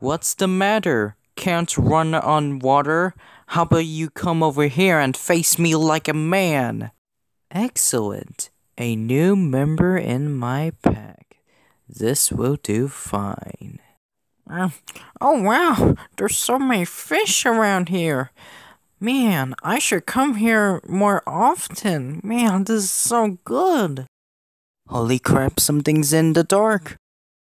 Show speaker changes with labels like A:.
A: What's the matter? Can't run on water? How about you come over here and face me like a man? Excellent. A new member in my pack. This will do fine.
B: Uh, oh wow, there's so many fish around here. Man, I should come here more often. Man, this is so good.
A: Holy crap, something's in the dark.